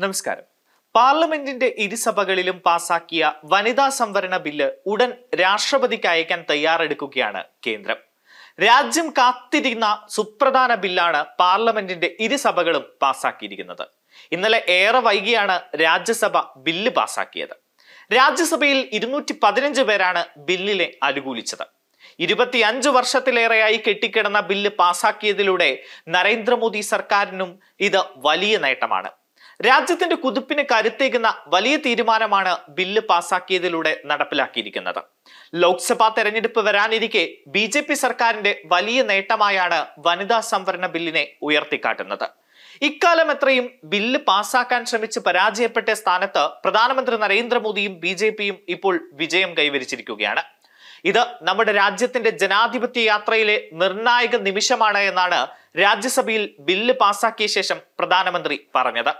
നമസ്കാരം. പാർലമെന്റിന്റെ ഇരുസഭകളിലും പാസാക്കിയ വനിതാ സംവരണ ബില്ല് ഉടൻ രാഷ്ട്രപതിക്ക് അയക്കാൻ തയ്യാറെടുക്കുകയാണ് കേന്ദ്രം. രാജ്യം കാത്തിരുന്ന സുപ്രധാന ബില്ലാണ് പാർലമെന്റിന്റെ ഇരുസഭകളും പാസാക്കിയിരിക്കുന്നത്. ഇന്നലെ ഏറെ വൈകിയാണ് രാജ്യസഭ ബില്ല് പാസാക്കിയത്. രാജ്യസഭയിൽ ഇരുന്നൂറ്റി പതിനഞ്ച് പേരാണ് ബില്ലിനെ അനുകൂലിച്ചത്. ഇരുപത്തിയഞ്ച് വർഷത്തിലേറെയായി കെട്ടിക്കിടന്ന ബില്ല് പാസാക്കിയതിലൂടെ നരേന്ദ്രമോദി സർക്കാരിനും ഇത് വലിയ നേട്ടമാണ്. രാജ്യത്തിന്റെ കുതിപ്പിന് കരുത്തേകുന്ന വലിയ തീരുമാനമാണ് ബില്ല് പാസാക്കിയതിലൂടെ നടപ്പിലാക്കിയിരിക്കുന്നത്. ലോക്സഭാ തെരഞ്ഞെടുപ്പ് വരാനിരിക്കെ ബി ജെ പി സർക്കാരിന്റെ വലിയ നേട്ടമായാണ് വനിതാ സംവരണ ബില്ലിനെ ഉയർത്തിക്കാട്ടുന്നത്. ഇക്കാലം എത്രയും ബില്ല് പാസാക്കാൻ ശ്രമിച്ച് പരാജയപ്പെട്ട സ്ഥാനത്ത് പ്രധാനമന്ത്രി നരേന്ദ്രമോദിയും ബി ഇപ്പോൾ വിജയം കൈവരിച്ചിരിക്കുകയാണ്. ഇത് നമ്മുടെ രാജ്യത്തിന്റെ ജനാധിപത്യ യാത്രയിലെ നിർണായക നിമിഷമാണ് എന്നാണ് രാജ്യസഭയിൽ ബില്ല് പാസാക്കിയ ശേഷം പ്രധാനമന്ത്രി പറഞ്ഞത്.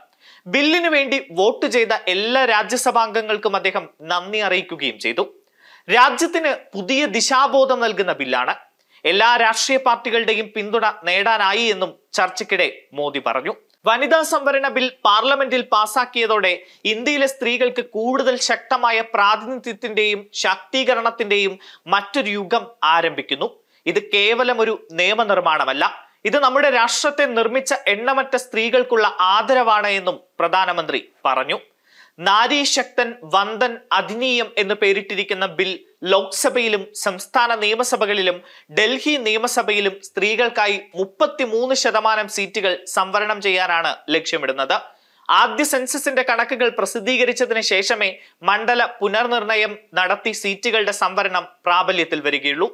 ബില്ലിനു വേണ്ടി വോട്ട് ചെയ്ത എല്ലാ രാജ്യസഭാംഗങ്ങൾക്കും അദ്ദേഹം നന്ദി അറിയിക്കുകയും ചെയ്തു. രാജ്യത്തിന് പുതിയ ദിശാബോധം നൽകുന്ന ബില്ലാണ്. എല്ലാ രാഷ്ട്രീയ പാർട്ടികളുടെയും പിന്തുണ നേടാനായി എന്നും ചർച്ചയ്ക്കിടെ മോദി പറഞ്ഞു. വനിതാ സംവരണ ബിൽ പാർലമെന്റിൽ പാസാക്കിയതോടെ ഇന്ത്യയിലെ സ്ത്രീകൾക്ക് കൂടുതൽ ശക്തമായ പ്രാതിനിധ്യത്തിന്റെയും ശാക്തീകരണത്തിന്റെയും മറ്റൊരു യുഗം ആരംഭിക്കുന്നു. ഇത് കേവലം ഒരു നിയമനിർമ്മാണമല്ല. ഇത് നമ്മുടെ രാഷ്ട്രത്തെ നിർമ്മിച്ച എണ്ണമറ്റ സ്ത്രീകൾക്കുള്ള ആദരവാണ് എന്നും പ്രധാനമന്ത്രി പറഞ്ഞു. നാരി ശക്തൻ വന്ദൻ അധിനീയം എന്ന് പേരിട്ടിരിക്കുന്ന ബിൽ ലോക്സഭയിലും സംസ്ഥാന നിയമസഭകളിലും ഡൽഹി നിയമസഭയിലും സ്ത്രീകൾക്കായി മുപ്പത്തിമൂന്ന് ശതമാനം സീറ്റുകൾ സംവരണം ചെയ്യാനാണ് ലക്ഷ്യമിടുന്നത്. ആദ്യ സെൻസസിന്റെ കണക്കുകൾ പ്രസിദ്ധീകരിച്ചതിന് ശേഷമേ മണ്ഡല പുനർനിർണയം നടത്തി സീറ്റുകളുടെ സംവരണം പ്രാബല്യത്തിൽ വരികയുള്ളൂ.